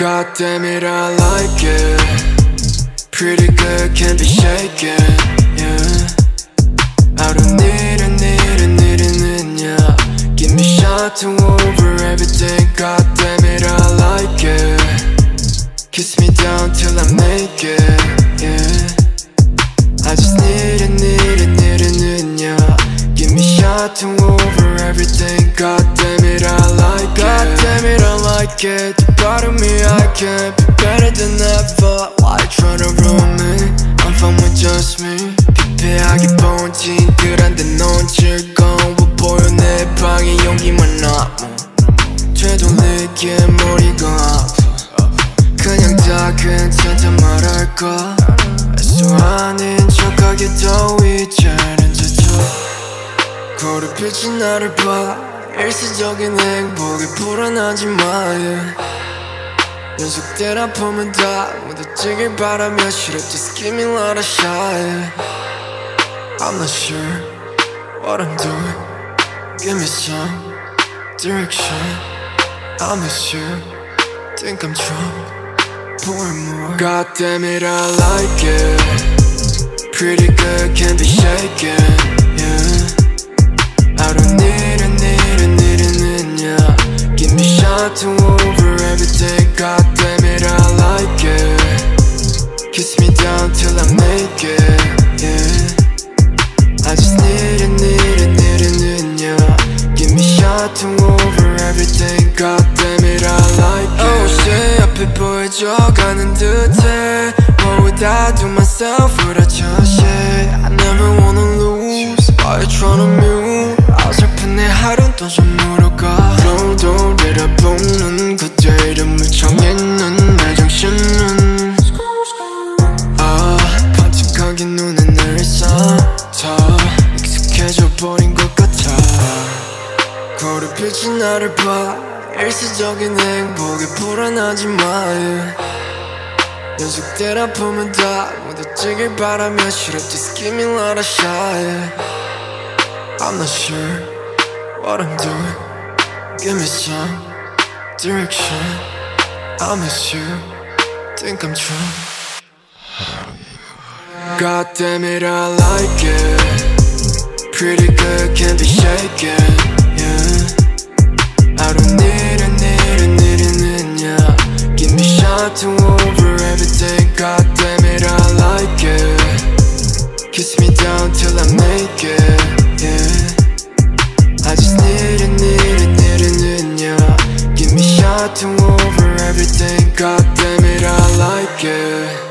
God damn it, I like it. Pretty good, can't be shaken, yeah. I don't need it, need it, need it, need it, yeah. Give me shot to like it You're part of me, I can't be better than ever Why you tryna ruin me? I'm fine with just me 피폐하게 본 지인들한테 넌 즐거워 보여 내 방에 용기만 남아 되돌리기에 머리가 아파 그냥 다 괜찮다 말할까 애써 아닌 척하게 더 이제는 지쳐 거리 빛이 나를 봐 일시적인 행복에 불안하지 마요 연속된 아픔은 다 묻어지길 바라며 Should have just give me a lot of shot I'm not sure what I'm doing Give me some direction I miss you Think I'm drunk Pour more God damn it I like it Pretty good can't be shaken Yeah I don't need Give me shot to over everything God damn it, I like it Kiss me down till I make it, yeah I just need it, need it, need it, need it, yeah Give me shot to over everything God damn it, I like it Oh shit, 앞에 보여져가는 듯해 What would I do myself without your shit I never wanna lose Why you tryna mute 어설픈 내 하루는 또좀 물어가 너도 내려보는 그때 이름을 정했는 내 정신은. 아 반짝하게 눈에 내리삼다 익숙해져 버린 것 같아. 거리 빛이 나를 봐. 일시적인 행복에 불안하지 마요. 연속된 아픔은 다 묻어지길 바라며 Should have just give me a lot of shot I'm not sure what I'm doing. Give me some direction. I miss you. Think I'm drunk God damn it, I like it. Pretty good, can't be shaken, everything God damn it, I like it